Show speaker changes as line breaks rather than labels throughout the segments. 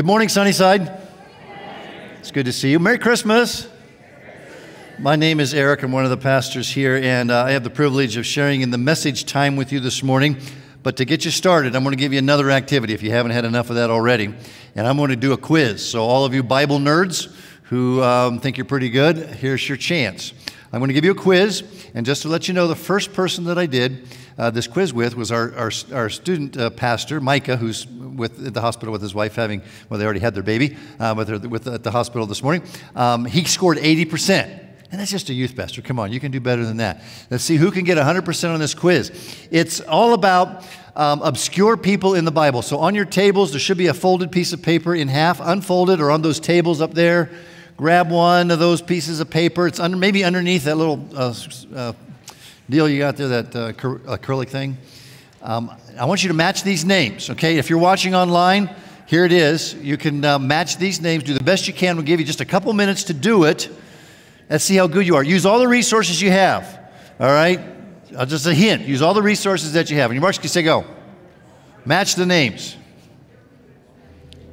Good morning, Sunnyside. It's good to see you. Merry Christmas. My name is Eric. I'm one of the pastors here, and uh, I have the privilege of sharing in the message time with you this morning. But to get you started, I'm going to give you another activity if you haven't had enough of that already. And I'm going to do a quiz. So, all of you Bible nerds who um, think you're pretty good, here's your chance. I'm going to give you a quiz, and just to let you know, the first person that I did uh, this quiz with was our, our, our student uh, pastor, Micah, who's with, at the hospital with his wife having, well, they already had their baby uh, with, her, with at the hospital this morning. Um, he scored 80%. And that's just a youth pastor. Come on, you can do better than that. Let's see who can get 100% on this quiz. It's all about um, obscure people in the Bible. So on your tables, there should be a folded piece of paper in half, unfolded, or on those tables up there. Grab one of those pieces of paper. It's under, maybe underneath that little uh, uh, deal you got there, that uh, acrylic thing. Um, I want you to match these names, okay? If you're watching online, here it is. You can uh, match these names, do the best you can. We'll give you just a couple minutes to do it. Let's see how good you are. Use all the resources you have, all right? Uh, just a hint use all the resources that you have. And your marks can say go. Match the names.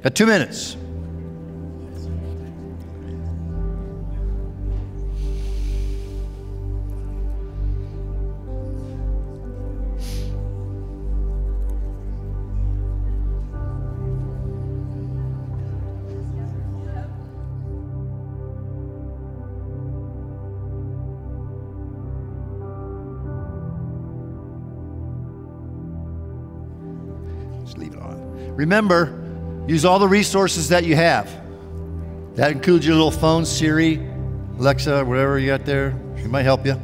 Got two minutes. Remember, use all the resources that you have. That includes your little phone, Siri, Alexa, whatever you got there. She might help you.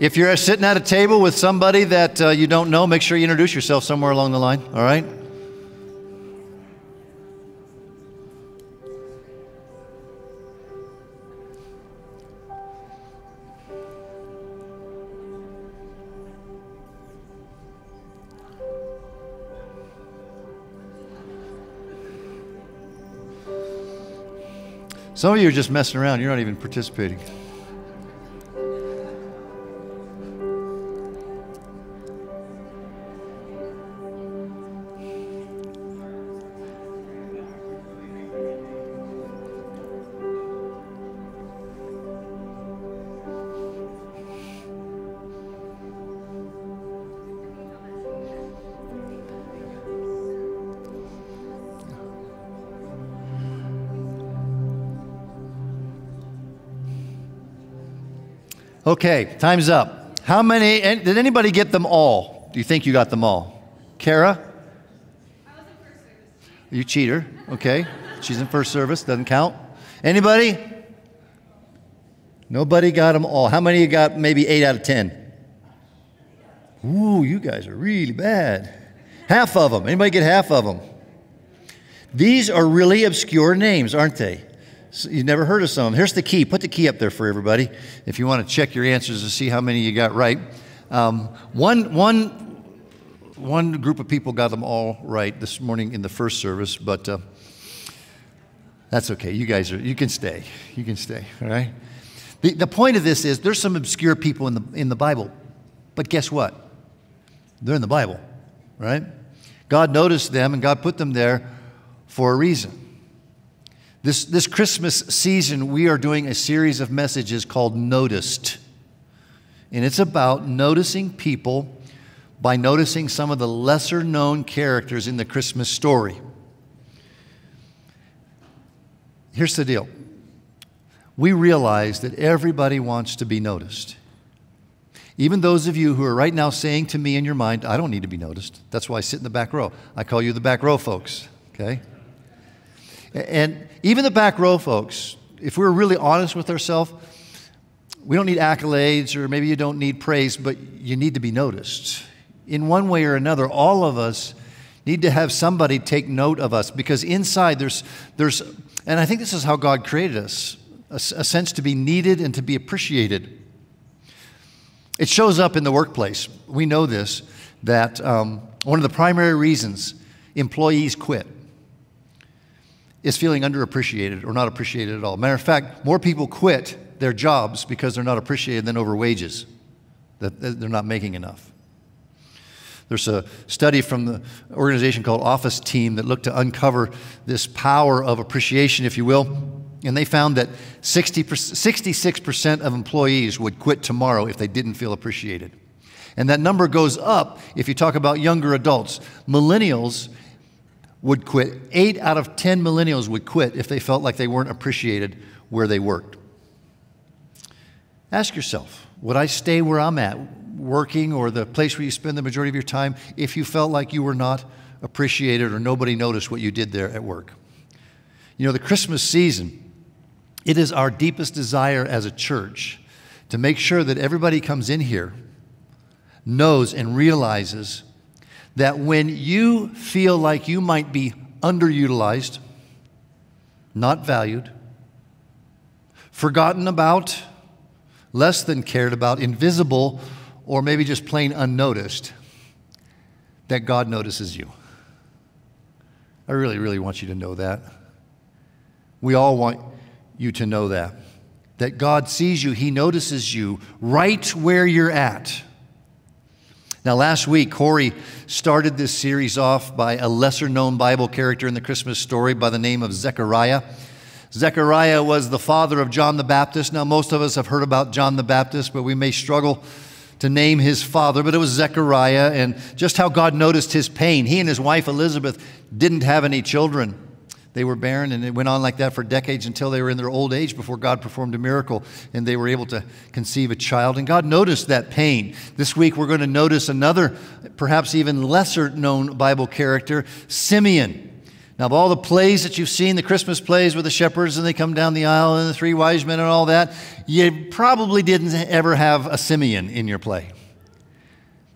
If you're sitting at a table with somebody that uh, you don't know, make sure you introduce yourself somewhere along the line, all right? Some of you are just messing around. You're not even participating. Okay, time's up. How many, did anybody get them all? Do you think you got them all? Kara? You cheater. Okay. She's in first service. Doesn't count. Anybody? Nobody got them all. How many you got maybe 8 out of 10? Ooh, you guys are really bad. Half of them. Anybody get half of them? These are really obscure names, aren't they? You've never heard of some. Here's the key. Put the key up there for everybody if you want to check your answers to see how many you got right. Um, one, one, one group of people got them all right this morning in the first service, but uh, that's okay. You guys are, you can stay. You can stay, all right? The, the point of this is there's some obscure people in the, in the Bible, but guess what? They're in the Bible, right? God noticed them and God put them there for a reason. This, this Christmas season, we are doing a series of messages called Noticed. And it's about noticing people by noticing some of the lesser known characters in the Christmas story. Here's the deal we realize that everybody wants to be noticed. Even those of you who are right now saying to me in your mind, I don't need to be noticed. That's why I sit in the back row. I call you the back row folks, okay? And even the back row folks, if we're really honest with ourselves, we don't need accolades or maybe you don't need praise, but you need to be noticed. In one way or another, all of us need to have somebody take note of us because inside there's, there's and I think this is how God created us a, a sense to be needed and to be appreciated. It shows up in the workplace. We know this, that um, one of the primary reasons employees quit is feeling underappreciated or not appreciated at all. Matter of fact, more people quit their jobs because they're not appreciated than over wages, that they're not making enough. There's a study from the organization called Office Team that looked to uncover this power of appreciation, if you will. And they found that 60 66% of employees would quit tomorrow if they didn't feel appreciated. And that number goes up if you talk about younger adults. Millennials would quit. Eight out of 10 millennials would quit if they felt like they weren't appreciated where they worked. Ask yourself would I stay where I'm at, working, or the place where you spend the majority of your time, if you felt like you were not appreciated or nobody noticed what you did there at work? You know, the Christmas season, it is our deepest desire as a church to make sure that everybody comes in here knows and realizes that when you feel like you might be underutilized, not valued, forgotten about, less than cared about, invisible, or maybe just plain unnoticed, that God notices you. I really, really want you to know that. We all want you to know that. That God sees you, He notices you right where you're at. Now, last week, Corey started this series off by a lesser known Bible character in the Christmas story by the name of Zechariah. Zechariah was the father of John the Baptist. Now, most of us have heard about John the Baptist, but we may struggle to name his father, but it was Zechariah, and just how God noticed his pain. He and his wife Elizabeth didn't have any children. They were barren, and it went on like that for decades until they were in their old age before God performed a miracle and they were able to conceive a child. And God noticed that pain. This week, we're going to notice another, perhaps even lesser known Bible character, Simeon. Now, of all the plays that you've seen, the Christmas plays with the shepherds and they come down the aisle and the three wise men and all that, you probably didn't ever have a Simeon in your play.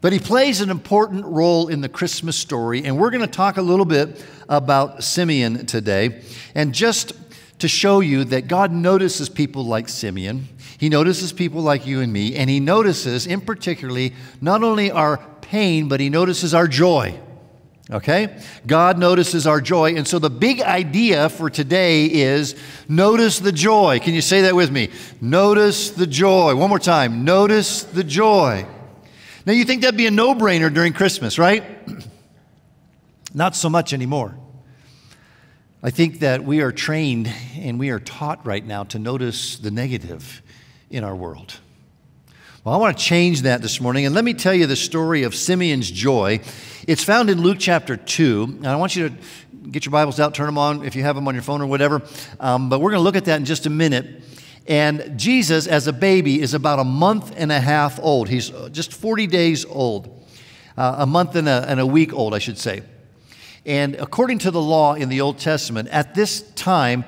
But he plays an important role in the Christmas story, and we're going to talk a little bit about Simeon today. And just to show you that God notices people like Simeon, he notices people like you and me, and he notices, in particularly, not only our pain, but he notices our joy. Okay? God notices our joy. And so the big idea for today is notice the joy. Can you say that with me? Notice the joy. One more time. Notice the joy. Now, you think that'd be a no brainer during Christmas, right? Not so much anymore. I think that we are trained and we are taught right now to notice the negative in our world. Well, I want to change that this morning, and let me tell you the story of Simeon's joy. It's found in Luke chapter 2, and I want you to get your Bibles out, turn them on if you have them on your phone or whatever. Um, but we're going to look at that in just a minute. And Jesus, as a baby, is about a month and a half old. He's just 40 days old, uh, a month and a, and a week old, I should say. And according to the law in the Old Testament, at this time,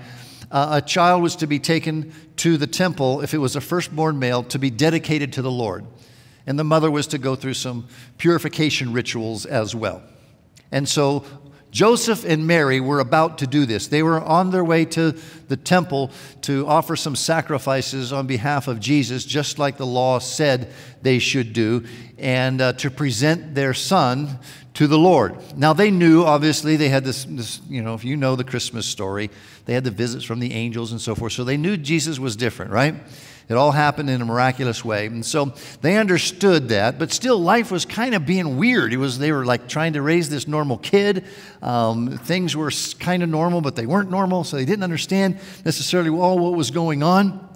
uh, a child was to be taken to the temple, if it was a firstborn male, to be dedicated to the Lord. And the mother was to go through some purification rituals as well. And so Joseph and Mary were about to do this. They were on their way to the temple to offer some sacrifices on behalf of Jesus, just like the law said they should do, and uh, to present their son to the Lord. Now, they knew, obviously, they had this, this, you know, if you know the Christmas story, they had the visits from the angels and so forth. So they knew Jesus was different, right? It all happened in a miraculous way. And so they understood that, but still life was kind of being weird. It was, they were like trying to raise this normal kid. Um, things were kind of normal, but they weren't normal, so they didn't understand necessarily all what was going on.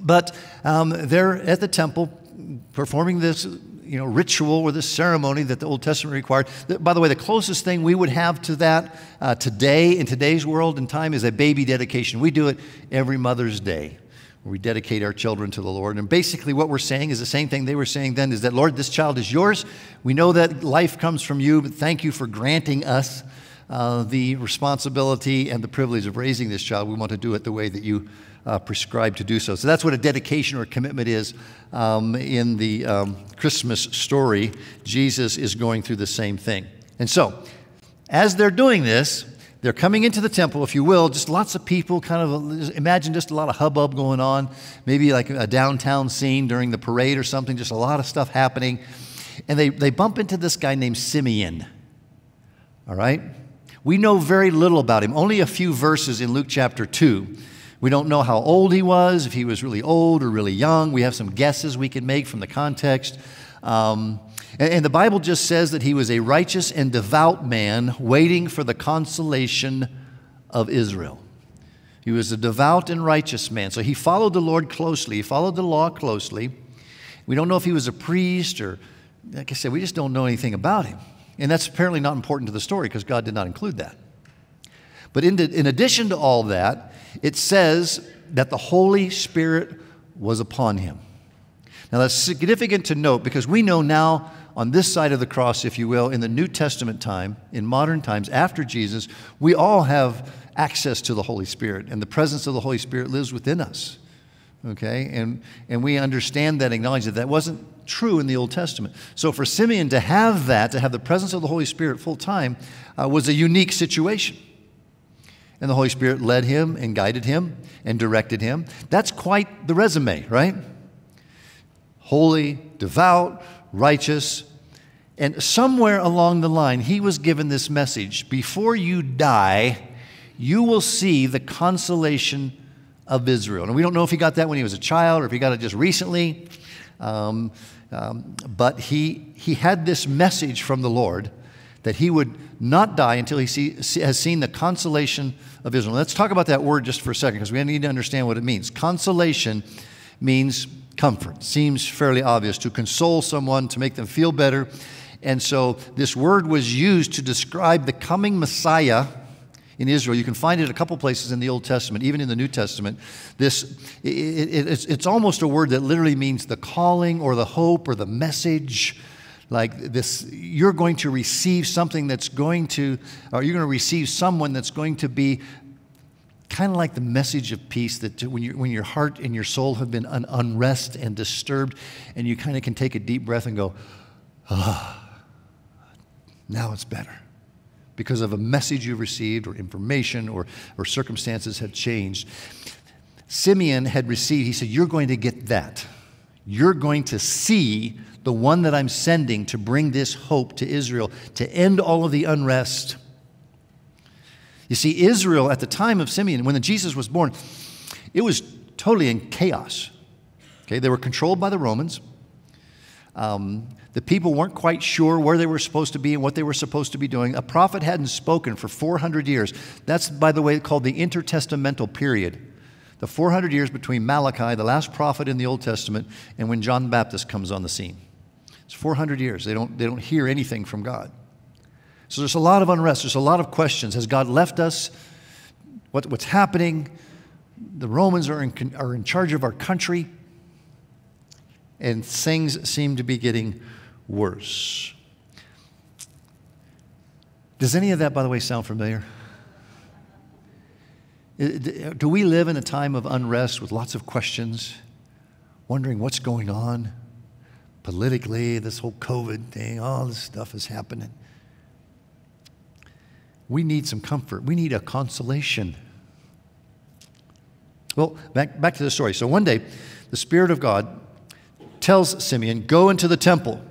But um, they're at the temple performing this you know, ritual or this ceremony that the Old Testament required. By the way, the closest thing we would have to that uh, today, in today's world and time, is a baby dedication. We do it every Mother's Day we dedicate our children to the Lord. And basically, what we're saying is the same thing they were saying then is that, Lord, this child is yours. We know that life comes from you, but thank you for granting us uh, the responsibility and the privilege of raising this child. We want to do it the way that you uh, prescribe to do so. So that's what a dedication or commitment is um, in the um, Christmas story. Jesus is going through the same thing. And so, as they're doing this, they're coming into the temple, if you will, just lots of people, kind of imagine just a lot of hubbub going on, maybe like a downtown scene during the parade or something, just a lot of stuff happening. And they, they bump into this guy named Simeon. All right? We know very little about him, only a few verses in Luke chapter 2. We don't know how old he was, if he was really old or really young. We have some guesses we can make from the context. Um, and, the Bible just says that he was a righteous and devout man waiting for the consolation of Israel. He was a devout and righteous man. So he followed the Lord closely, he followed the law closely. We don't know if he was a priest or, like I said, we just don't know anything about him. And that's apparently not important to the story because God did not include that. But in, in addition to all that, it says that the Holy Spirit was upon him. Now, that's significant to note because we know now on this side of the cross, if you will, in the New Testament time, in modern times, after Jesus, we all have access to the Holy Spirit, and the presence of the Holy Spirit lives within us. Okay? And, and we understand that, acknowledge that that wasn't true in the Old Testament. So for Simeon to have that, to have the presence of the Holy Spirit full time, uh, was a unique situation. And the Holy Spirit led him and guided him and directed him. That's quite the resume, right? Holy, devout, righteous. And somewhere along the line, he was given this message before you die, you will see the consolation of Israel. And we don't know if he got that when he was a child or if he got it just recently. Um, um, but he, he had this message from the Lord that he would not die until he see, has seen the consolation of Israel. Let's talk about that word just for a second because we need to understand what it means. Consolation means comfort. Seems fairly obvious to console someone, to make them feel better. And so this word was used to describe the coming Messiah in Israel. You can find it a couple places in the Old Testament, even in the New Testament. This, it, it, it's, it's almost a word that literally means the calling or the hope or the message. Like this, you're going to receive something that's going to, or you're going to receive someone that's going to be kind of like the message of peace that when, you, when your heart and your soul have been un- unrest and disturbed, and you kind of can take a deep breath and go, ah, now it's better. Because of a message you've received, or information, or, or circumstances have changed. Simeon had received, he said, You're going to get that. You're going to see the one that I'm sending to bring this hope to Israel, to end all of the unrest you see, Israel at the time of Simeon, when Jesus was born, it was totally in chaos. Okay, they were controlled by the Romans. Um, the people weren't quite sure where they were supposed to be and what they were supposed to be doing. A prophet hadn't spoken for 400 years. That's, by the way, called the intertestamental period. The 400 years between Malachi, the last prophet in the Old Testament, and when John the Baptist comes on the scene. It's 400 years. They don't, they don't hear anything from God. So there's a lot of unrest, there's a lot of questions. Has God left us? What, what's happening? The Romans are in, are in charge of our country, and things seem to be getting worse. Does any of that, by the way, sound familiar? Do we live in a time of unrest with lots of questions, wondering what's going on politically, this whole COVID thing, all this stuff is happening? We need some comfort. We need a consolation. Well, back, back to the story. So one day, the Spirit of God tells Simeon, Go into the temple.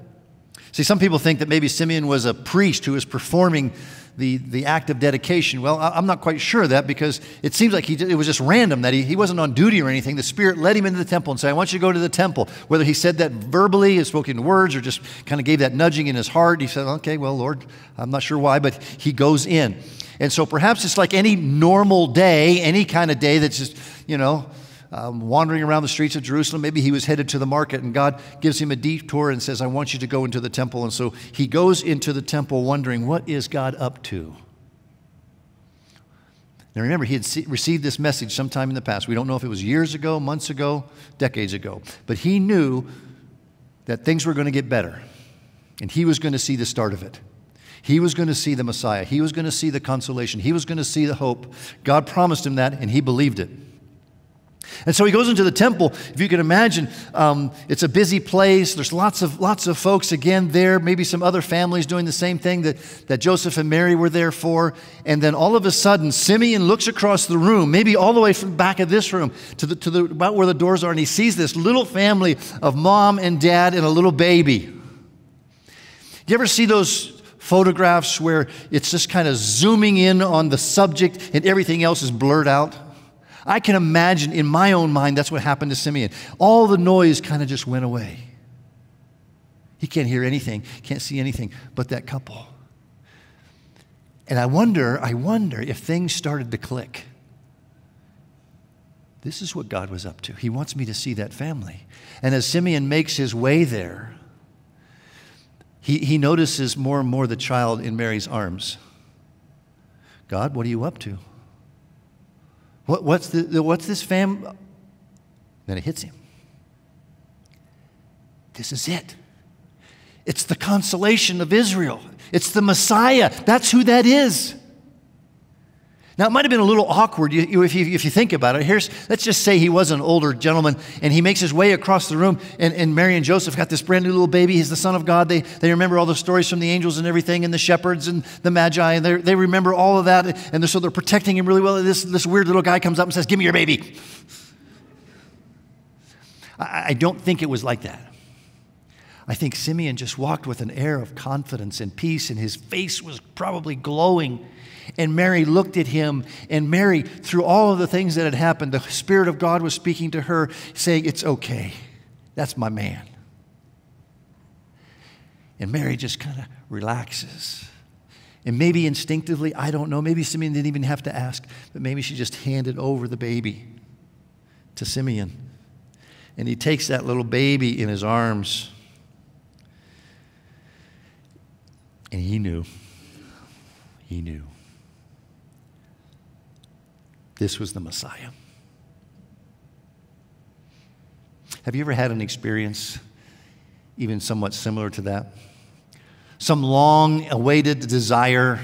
See, some people think that maybe Simeon was a priest who was performing the, the act of dedication. Well, I'm not quite sure of that because it seems like he, it was just random that he, he wasn't on duty or anything. The Spirit led him into the temple and said, I want you to go to the temple. Whether he said that verbally, he spoke in words, or just kind of gave that nudging in his heart, he said, Okay, well, Lord, I'm not sure why, but he goes in. And so perhaps it's like any normal day, any kind of day that's just, you know, um, wandering around the streets of Jerusalem. Maybe he was headed to the market, and God gives him a detour and says, I want you to go into the temple. And so he goes into the temple wondering, what is God up to? Now remember, he had received this message sometime in the past. We don't know if it was years ago, months ago, decades ago. But he knew that things were going to get better, and he was going to see the start of it. He was going to see the Messiah. He was going to see the consolation. He was going to see the hope. God promised him that, and he believed it. And so he goes into the temple. If you can imagine, um, it's a busy place. There's lots of, lots of folks again there, maybe some other families doing the same thing that, that Joseph and Mary were there for. And then all of a sudden, Simeon looks across the room, maybe all the way from the back of this room to, the, to the, about where the doors are, and he sees this little family of mom and dad and a little baby. You ever see those photographs where it's just kind of zooming in on the subject and everything else is blurred out? I can imagine in my own mind that's what happened to Simeon. All the noise kind of just went away. He can't hear anything, can't see anything but that couple. And I wonder, I wonder if things started to click. This is what God was up to. He wants me to see that family. And as Simeon makes his way there, he, he notices more and more the child in Mary's arms. God, what are you up to? What, what's, the, what's this fam? Then it hits him. This is it. It's the consolation of Israel. It's the Messiah. That's who that is. Now, it might have been a little awkward if, you, if you think about it. Here's, let's just say he was an older gentleman and he makes his way across the room, and, and Mary and Joseph got this brand new little baby. He's the Son of God. They, they remember all the stories from the angels and everything, and the shepherds and the Magi, and they remember all of that. And they're, so they're protecting him really well. This, this weird little guy comes up and says, Give me your baby. I, I don't think it was like that. I think Simeon just walked with an air of confidence and peace, and his face was probably glowing and Mary looked at him, and Mary, through all of the things that had happened, the Spirit of God was speaking to her, saying, It's okay. That's my man. And Mary just kind of relaxes. And maybe instinctively, I don't know, maybe Simeon didn't even have to ask, but maybe she just handed over the baby to Simeon. And he takes that little baby in his arms. And he knew. He knew. This was the Messiah. Have you ever had an experience, even somewhat similar to that? Some long awaited desire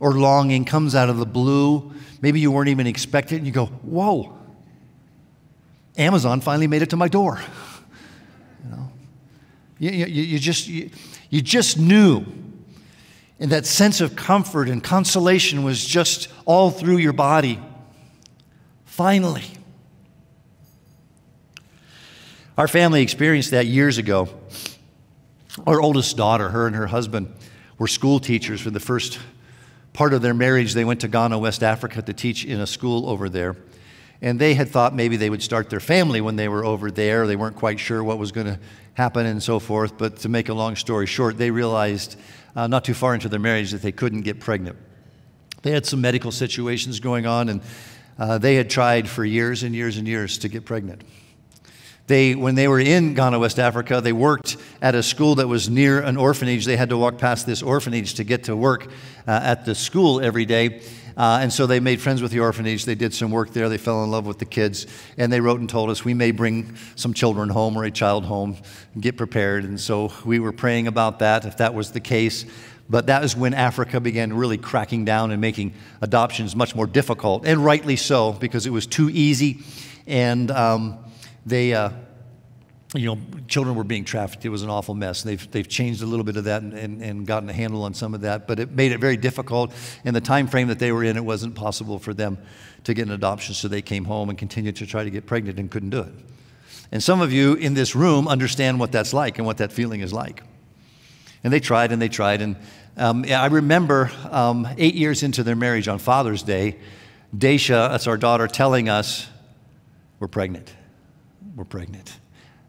or longing comes out of the blue. Maybe you weren't even expecting it, and you go, Whoa, Amazon finally made it to my door. You, know? you, you, you just, you, you just knew. And that sense of comfort and consolation was just all through your body. Finally. Our family experienced that years ago. Our oldest daughter, her and her husband, were school teachers for the first part of their marriage. They went to Ghana, West Africa, to teach in a school over there. And they had thought maybe they would start their family when they were over there. They weren't quite sure what was going to happen and so forth. But to make a long story short, they realized uh, not too far into their marriage that they couldn't get pregnant. They had some medical situations going on, and uh, they had tried for years and years and years to get pregnant. They, when they were in Ghana, West Africa, they worked at a school that was near an orphanage. They had to walk past this orphanage to get to work uh, at the school every day. Uh, and so they made friends with the orphanage. They did some work there. They fell in love with the kids. And they wrote and told us we may bring some children home or a child home get prepared. And so we were praying about that, if that was the case. But that is when Africa began really cracking down and making adoptions much more difficult, and rightly so, because it was too easy. And um, they, uh, you know, children were being trafficked. It was an awful mess. They've, they've changed a little bit of that and, and, and gotten a handle on some of that, but it made it very difficult. In the time frame that they were in, it wasn't possible for them to get an adoption, so they came home and continued to try to get pregnant and couldn't do it. And some of you in this room understand what that's like and what that feeling is like. And they tried and they tried. And um, I remember um, eight years into their marriage on Father's Day, Daisha, that's our daughter, telling us, We're pregnant. We're pregnant.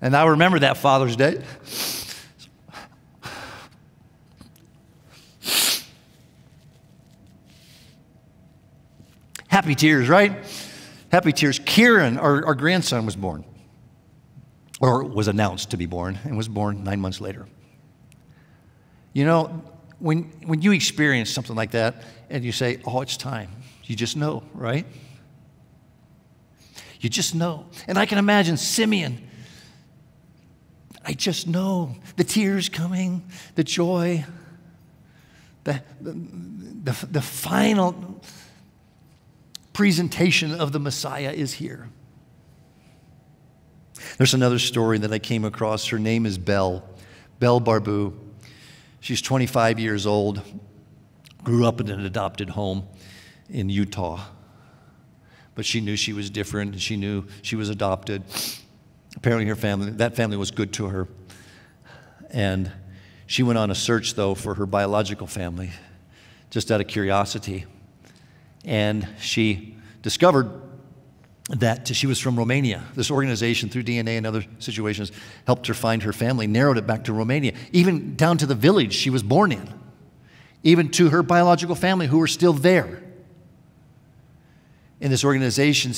And I remember that Father's Day. Happy tears, right? Happy tears. Kieran, our, our grandson, was born, or was announced to be born, and was born nine months later. You know, when, when you experience something like that and you say, oh, it's time, you just know, right? You just know. And I can imagine Simeon. I just know the tears coming, the joy, the, the, the, the final presentation of the Messiah is here. There's another story that I came across. Her name is Belle, Belle Barbu. She's 25 years old, grew up in an adopted home in Utah. But she knew she was different and she knew she was adopted. Apparently, her family, that family was good to her. And she went on a search, though, for her biological family, just out of curiosity. And she discovered that she was from Romania. This organization, through DNA and other situations, helped her find her family, narrowed it back to Romania, even down to the village she was born in, even to her biological family who were still there. And this organization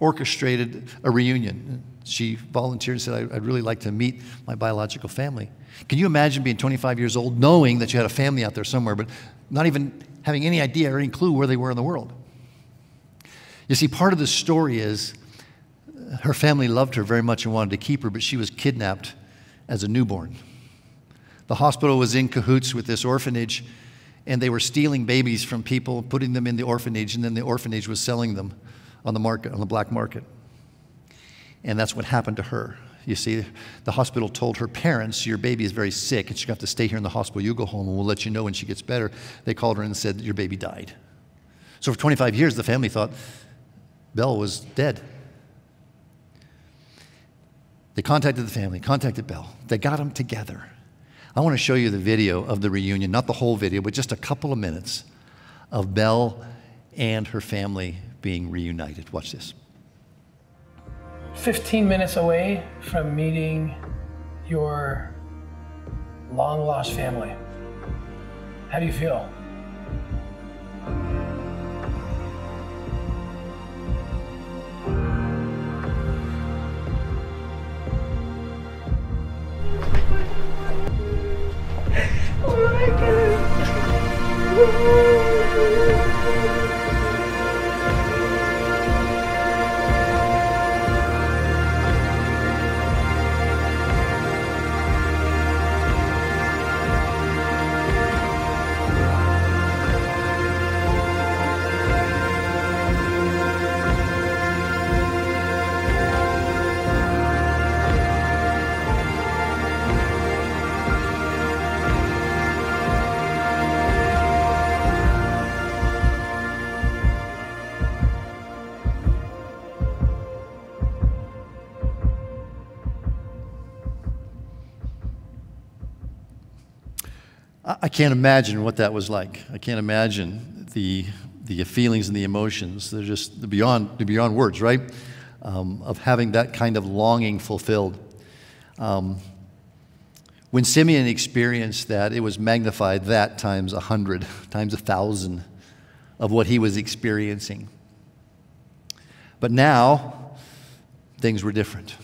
orchestrated a reunion. She volunteered and said, I'd really like to meet my biological family. Can you imagine being 25 years old, knowing that you had a family out there somewhere, but not even having any idea or any clue where they were in the world? You see, part of the story is uh, her family loved her very much and wanted to keep her, but she was kidnapped as a newborn. The hospital was in cahoots with this orphanage, and they were stealing babies from people, putting them in the orphanage, and then the orphanage was selling them on the market, on the black market. And that's what happened to her. You see, the hospital told her parents, Your baby is very sick, and she's going to have to stay here in the hospital. You go home, and we'll let you know when she gets better. They called her and said, Your baby died. So for 25 years, the family thought Belle was dead. They contacted the family, contacted Belle. They got them together. I want to show you the video of the reunion, not the whole video, but just a couple of minutes of Belle and her family being reunited. Watch this.
15 minutes away from meeting your long lost family. How do you feel?
Oh I can't imagine what that was like. I can't imagine the, the feelings and the emotions. They're just beyond, they're beyond words, right? Um, of having that kind of longing fulfilled. Um, when Simeon experienced that, it was magnified that times a hundred, times a thousand of what he was experiencing. But now, things were different.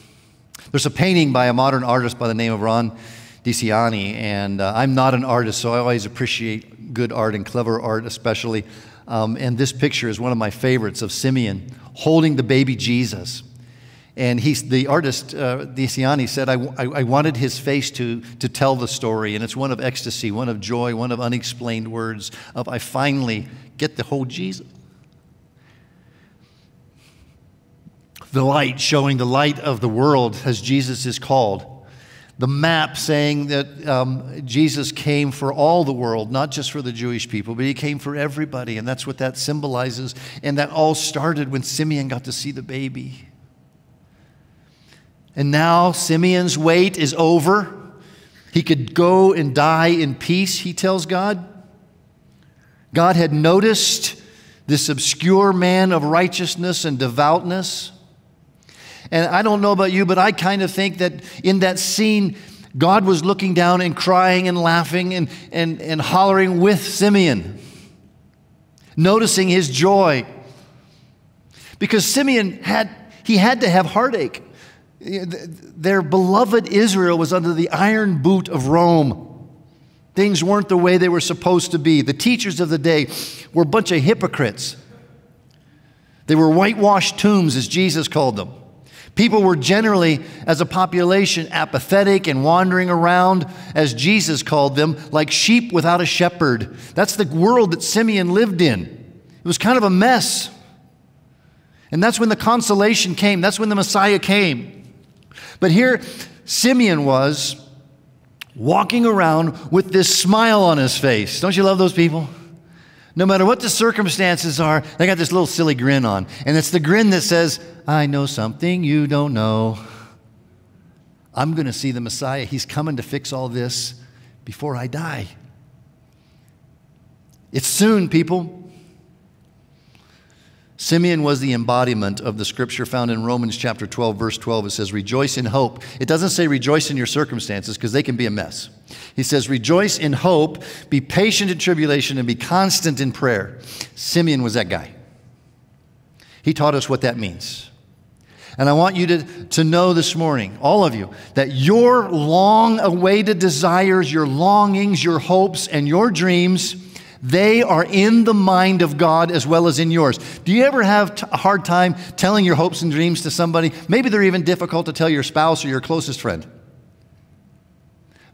There's a painting by a modern artist by the name of Ron DiCianni, and uh, I'm not an artist, so I always appreciate good art and clever art, especially. Um, and this picture is one of my favorites of Simeon holding the baby Jesus. And he's, the artist, uh, DiCianni, said, I, I, I wanted his face to, to tell the story. And it's one of ecstasy, one of joy, one of unexplained words, of I finally get to hold Jesus. The light showing the light of the world as Jesus is called the map saying that um, Jesus came for all the world, not just for the Jewish people, but he came for everybody. And that's what that symbolizes. And that all started when Simeon got to see the baby. And now Simeon's wait is over. He could go and die in peace, he tells God. God had noticed this obscure man of righteousness and devoutness. And I don't know about you, but I kind of think that in that scene, God was looking down and crying and laughing and, and, and hollering with Simeon, noticing his joy. Because Simeon had, he had to have heartache. Their beloved Israel was under the iron boot of Rome. Things weren't the way they were supposed to be. The teachers of the day were a bunch of hypocrites. They were whitewashed tombs, as Jesus called them. People were generally, as a population, apathetic and wandering around, as Jesus called them, like sheep without a shepherd. That's the world that Simeon lived in. It was kind of a mess. And that's when the consolation came, that's when the Messiah came. But here, Simeon was walking around with this smile on his face. Don't you love those people? No matter what the circumstances are, they got this little silly grin on. And it's the grin that says, I know something you don't know. I'm going to see the Messiah. He's coming to fix all this before I die. It's soon, people. Simeon was the embodiment of the scripture found in Romans chapter 12, verse 12. It says, Rejoice in hope. It doesn't say rejoice in your circumstances because they can be a mess. He says, Rejoice in hope, be patient in tribulation, and be constant in prayer. Simeon was that guy. He taught us what that means. And I want you to, to know this morning, all of you, that your long awaited desires, your longings, your hopes, and your dreams they are in the mind of God as well as in yours. Do you ever have a hard time telling your hopes and dreams to somebody? Maybe they're even difficult to tell your spouse or your closest friend.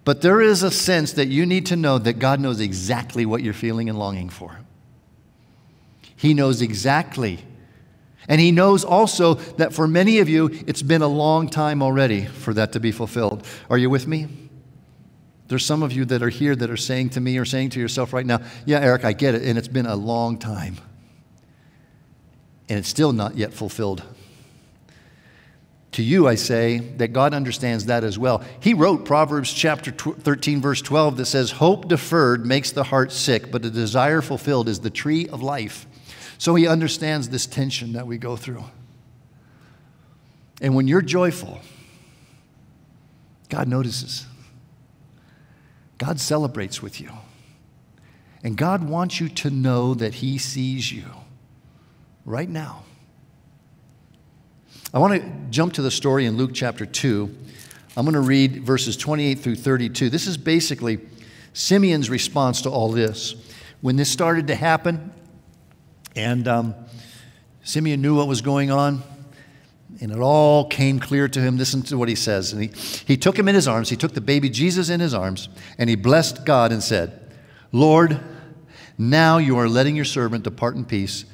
But there is a sense that you need to know that God knows exactly what you're feeling and longing for. He knows exactly. And He knows also that for many of you, it's been a long time already for that to be fulfilled. Are you with me? There's some of you that are here that are saying to me or saying to yourself right now, Yeah, Eric, I get it, and it's been a long time. And it's still not yet fulfilled. To you, I say that God understands that as well. He wrote Proverbs chapter 13, verse 12, that says, Hope deferred makes the heart sick, but a desire fulfilled is the tree of life. So he understands this tension that we go through. And when you're joyful, God notices. God celebrates with you. And God wants you to know that He sees you right now. I want to jump to the story in Luke chapter 2. I'm going to read verses 28 through 32. This is basically Simeon's response to all this. When this started to happen, and um, Simeon knew what was going on, and it all came clear to him. Listen to what he says. And he, he took him in his arms. He took the baby Jesus in his arms, and he blessed God and said, Lord, now you are letting your servant depart in peace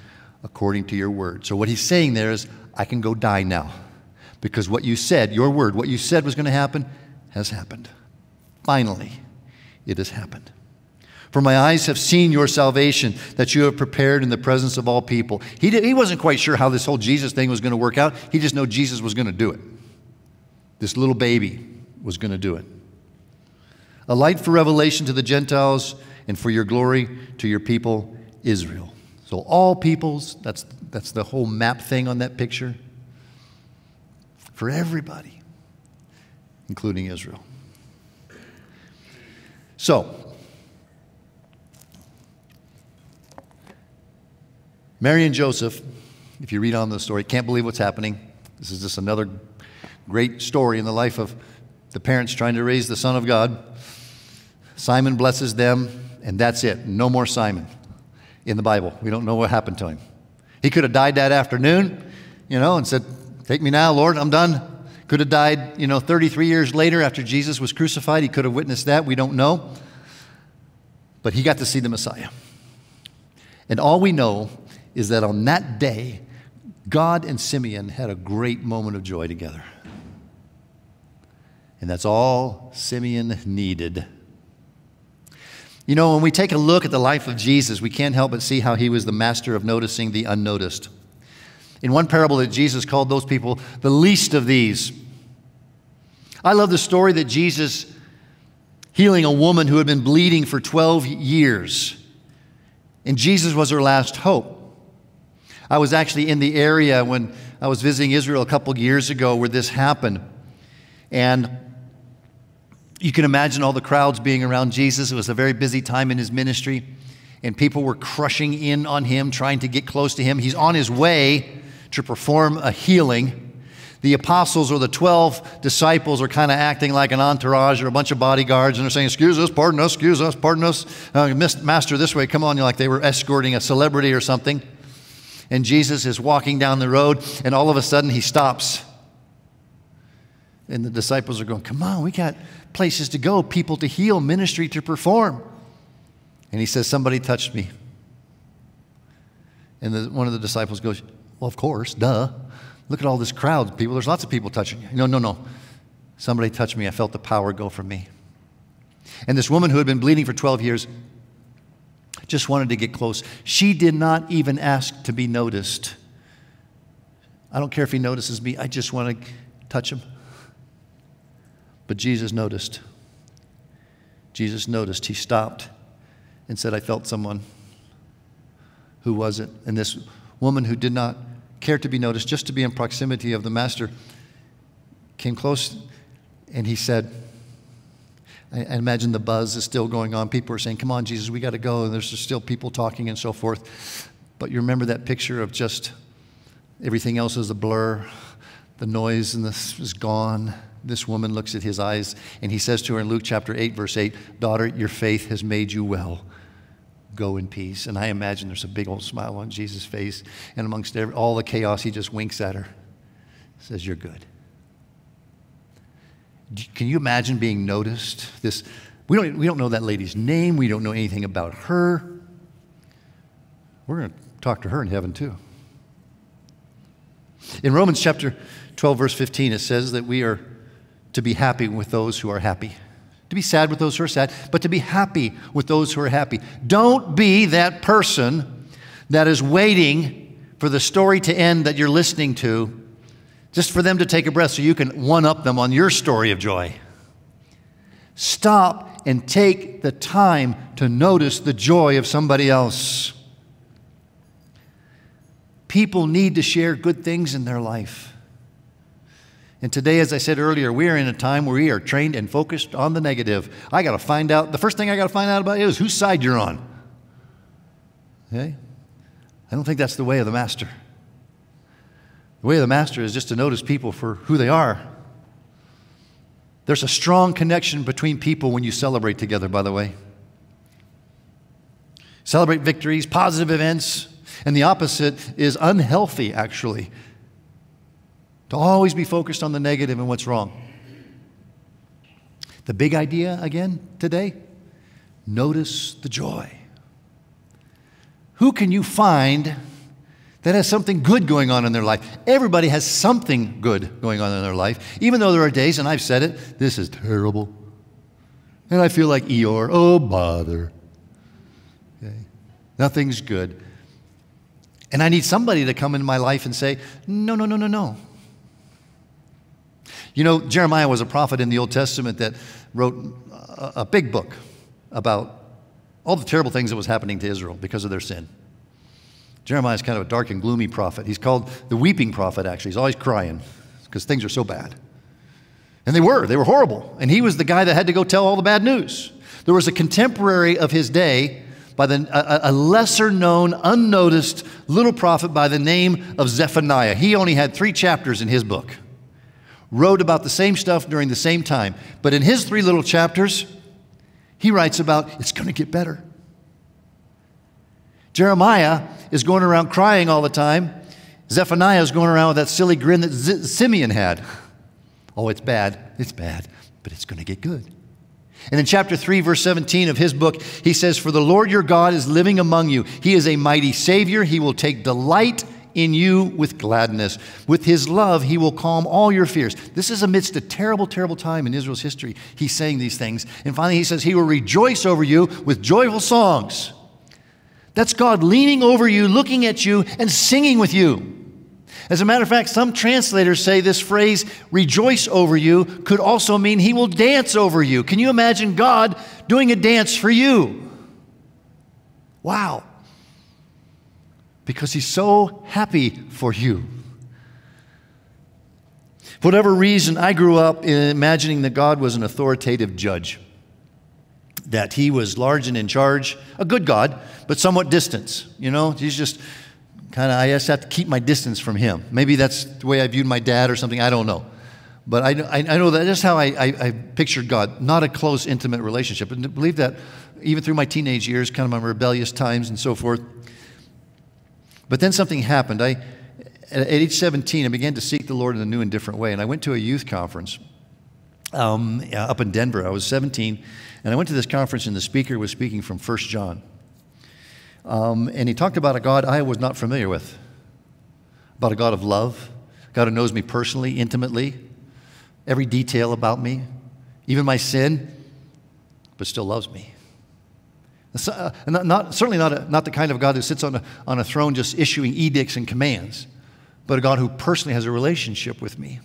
according to your word. So what he's saying there is, I can go die now. Because what you said, your word, what you said was going to happen, has happened. Finally, it has happened. For my eyes have seen your salvation that you have prepared in the presence of all people. He, did, he wasn't quite sure how this whole Jesus thing was going to work out. He just knew Jesus was going to do it. This little baby was going to do it. A light for revelation to the Gentiles and for your glory to your people, Israel. So, all peoples, that's, that's the whole map thing on that picture. For everybody, including Israel. So, Mary and Joseph, if you read on the story, can't believe what's happening. This is just another great story in the life of the parents trying to raise the Son of God. Simon blesses them, and that's it. No more Simon in the Bible. We don't know what happened to him. He could have died that afternoon, you know, and said, Take me now, Lord, I'm done. Could have died, you know, 33 years later after Jesus was crucified. He could have witnessed that. We don't know. But he got to see the Messiah. And all we know is that on that day, God and Simeon had a great moment of joy together. And that's all Simeon needed. You know, when we take a look at the life of Jesus, we can't help but see how he was the master of noticing the unnoticed. In one parable that Jesus called those people the least of these. I love the story that Jesus healing a woman who had been bleeding for 12 years. And Jesus was her last hope. I was actually in the area when I was visiting Israel a couple years ago where this happened. And you can imagine all the crowds being around Jesus. It was a very busy time in his ministry, and people were crushing in on him, trying to get close to him. He's on his way to perform a healing. The apostles or the 12 disciples are kind of acting like an entourage or a bunch of bodyguards, and they're saying, Excuse us, pardon us, excuse us, pardon us. Uh, Master, this way, come on. You're like they were escorting a celebrity or something and Jesus is walking down the road, and all of a sudden he stops. And the disciples are going, Come on, we got places to go, people to heal, ministry to perform. And he says, Somebody touched me. And the, one of the disciples goes, Well, of course, duh. Look at all this crowd, people. There's lots of people touching you. No, no, no. Somebody touched me. I felt the power go from me. And this woman who had been bleeding for 12 years just wanted to get close. She did not even ask to be noticed. I don't care if he notices me, I just want to touch him. But Jesus noticed. Jesus noticed. He stopped and said, I felt someone. Who was it? And this woman who did not care to be noticed, just to be in proximity of the Master, came close and he said, I, I imagine the buzz is still going on. People are saying, Come on, Jesus, we got to go. And there's still people talking and so forth. But you remember that picture of just everything else is a blur, the noise and this is gone. This woman looks at his eyes and he says to her in Luke chapter 8, verse 8, Daughter, your faith has made you well. Go in peace. And I imagine there's a big old smile on Jesus' face. And amongst every, all the chaos, he just winks at her, says, You're good. Can you imagine being noticed? This, we, don't, we don't know that lady's name. We don't know anything about her. We're going to talk to her in heaven too. In Romans chapter 12, verse 15, it says that we are to be happy with those who are happy, to be sad with those who are sad, but to be happy with those who are happy. Don't be that person that is waiting for the story to end that you're listening to just for them to take a breath so you can one up them on your story of joy. Stop and take the time to notice the joy of somebody else. People need to share good things in their life. And today, as I said earlier, we are in a time where we are trained and focused on the negative. I got to find out, the first thing I got to find out about is whose side you're on. Okay? I don't think that's the way of the master. The way of the master is just to notice people for who they are. There's a strong connection between people when you celebrate together, by the way. Celebrate victories, positive events, and the opposite is unhealthy, actually. To always be focused on the negative and what's wrong. The big idea again today notice the joy. Who can you find that has something good going on in their life. Everybody has something good going on in their life, even though there are days, and I've said it, this is terrible. And I feel like Eeyore, oh, bother. Okay. Nothing's good. And I need somebody to come in my life and say, no, no, no, no, no. You know, Jeremiah was a prophet in the Old Testament that wrote a, a big book about all the terrible things that was happening to Israel because of their sin. Jeremiah is kind of a dark and gloomy prophet. He's called the weeping prophet, actually. He's always crying because things are so bad. And they were, they were horrible. And he was the guy that had to go tell all the bad news. There was a contemporary of his day by the, a, a lesser known, unnoticed little prophet by the name of Zephaniah. He only had three chapters in his book, wrote about the same stuff during the same time. But in his three little chapters, he writes about it's going to get better. Jeremiah is going around crying all the time. Zephaniah is going around with that silly grin that Z- Simeon had. Oh, it's bad. It's bad, but it's going to get good. And in chapter 3, verse 17 of his book, he says, For the Lord your God is living among you. He is a mighty Savior. He will take delight in you with gladness. With his love, he will calm all your fears. This is amidst a terrible, terrible time in Israel's history. He's saying these things. And finally, he says, He will rejoice over you with joyful songs. That's God leaning over you, looking at you, and singing with you. As a matter of fact, some translators say this phrase, rejoice over you, could also mean he will dance over you. Can you imagine God doing a dance for you? Wow. Because he's so happy for you. For whatever reason, I grew up imagining that God was an authoritative judge that he was large and in charge, a good God, but somewhat distance. You know, he's just kind of, I just have to keep my distance from him. Maybe that's the way I viewed my dad or something, I don't know. But I, I, know that that's how I, I, I, pictured God, not a close, intimate relationship. And I believe that even through my teenage years, kind of my rebellious times and so forth. But then something happened. I, at age 17, I began to seek the Lord in a new and different way. And I went to a youth conference um, up in Denver. I was 17, and I went to this conference, and the speaker was speaking from 1 John. Um, and he talked about a God I was not familiar with, about a God of love, God who knows me personally, intimately, every detail about me, even my sin, but still loves me. Uh, not, not, certainly not, a, not the kind of God who sits on a, on a throne just issuing edicts and commands, but a God who personally has a relationship with me.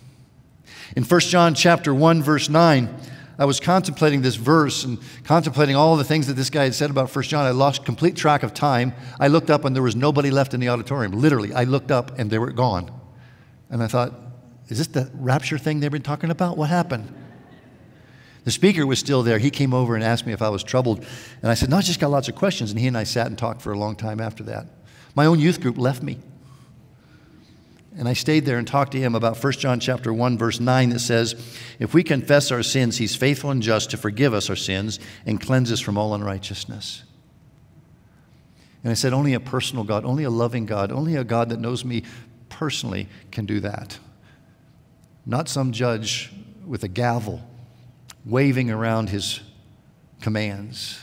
In 1 John chapter 1, verse 9, I was contemplating this verse and contemplating all the things that this guy had said about 1 John. I lost complete track of time. I looked up and there was nobody left in the auditorium. Literally, I looked up and they were gone. And I thought, is this the rapture thing they've been talking about? What happened? The speaker was still there. He came over and asked me if I was troubled. And I said, No, I just got lots of questions. And he and I sat and talked for a long time after that. My own youth group left me. And I stayed there and talked to him about 1 John chapter 1 verse 9 that says, "If we confess our sins, he's faithful and just to forgive us our sins and cleanse us from all unrighteousness." And I said, "Only a personal God, only a loving God, only a God that knows me personally can do that. Not some judge with a gavel waving around his commands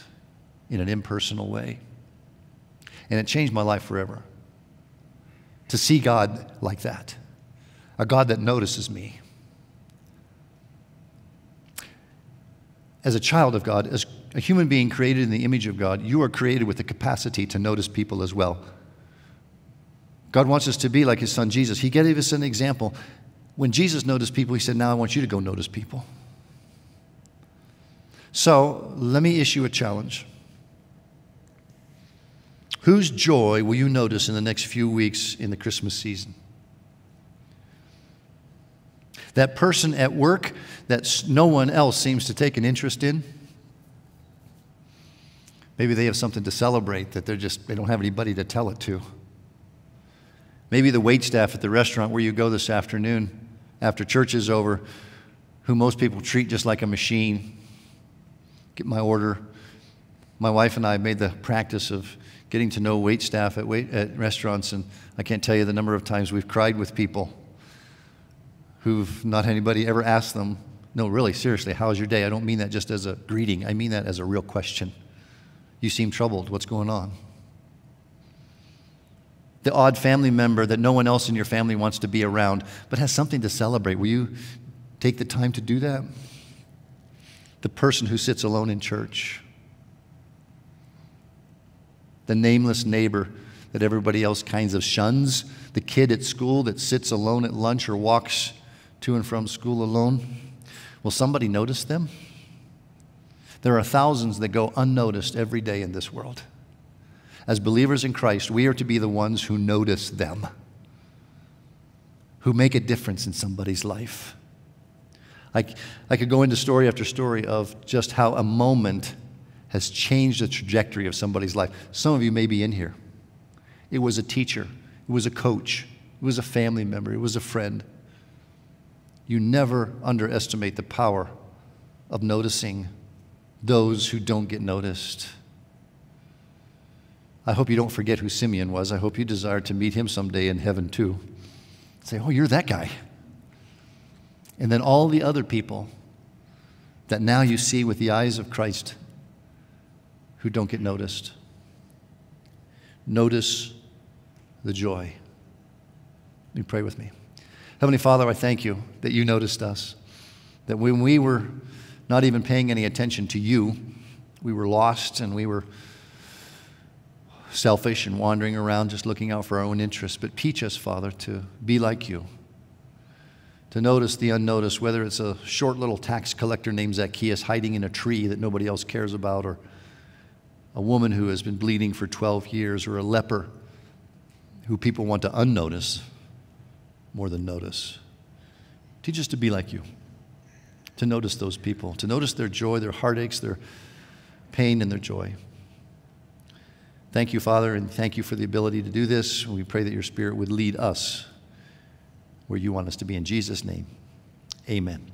in an impersonal way." And it changed my life forever to see God like that, a God that notices me. As a child of God, as a human being created in the image of God, you are created with the capacity to notice people as well. God wants us to be like his son Jesus. He gave us an example. When Jesus noticed people, he said, Now I want you to go notice people. So let me issue a challenge. Whose joy will you notice in the next few weeks in the Christmas season? That person at work that no one else seems to take an interest in? Maybe they have something to celebrate that they're just they don't have anybody to tell it to. Maybe the wait staff at the restaurant where you go this afternoon after church is over, who most people treat just like a machine. Get my order. My wife and I made the practice of getting to know wait staff at, wait, at restaurants, and I can't tell you the number of times we've cried with people who've not anybody ever asked them, no, really, seriously, how's your day? I don't mean that just as a greeting, I mean that as a real question. You seem troubled. What's going on? The odd family member that no one else in your family wants to be around, but has something to celebrate. Will you take the time to do that? The person who sits alone in church the nameless neighbor that everybody else kinds of shuns, the kid at school that sits alone at lunch or walks to and from school alone. Will somebody notice them? There are thousands that go unnoticed every day in this world. As believers in Christ, we are to be the ones who notice them, who make a difference in somebody's life. I, I could go into story after story of just how a moment has changed the trajectory of somebody's life. Some of you may be in here. It was a teacher, it was a coach, it was a family member, it was a friend. You never underestimate the power of noticing those who don't get noticed. I hope you don't forget who Simeon was. I hope you desire to meet him someday in heaven too. Say, oh, you're that guy. And then all the other people that now you see with the eyes of Christ who don't get noticed. Notice the joy. You pray with me. Heavenly Father, I thank you that you noticed us. That when we were not even paying any attention to you, we were lost and we were selfish and wandering around just looking out for our own interests. But teach us, Father, to be like you, to notice the unnoticed, whether it's a short little tax collector named Zacchaeus hiding in a tree that nobody else cares about, or a woman who has been bleeding for 12 years, or a leper who people want to unnotice more than notice. Teach us to be like you, to notice those people, to notice their joy, their heartaches, their pain, and their joy. Thank you, Father, and thank you for the ability to do this. We pray that your Spirit would lead us where you want us to be. In Jesus' name, amen.